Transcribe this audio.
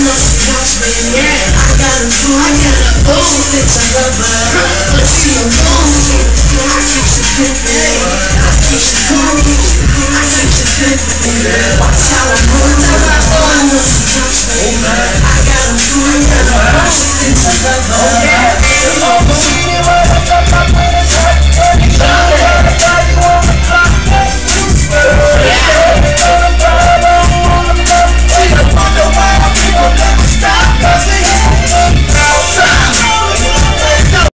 know she wants me. Yeah, I got a boo. I got a boo. She thinks I love her, but she a boo. I keep she pimpin'. I keep she cool. I keep she pimpin'. Watch.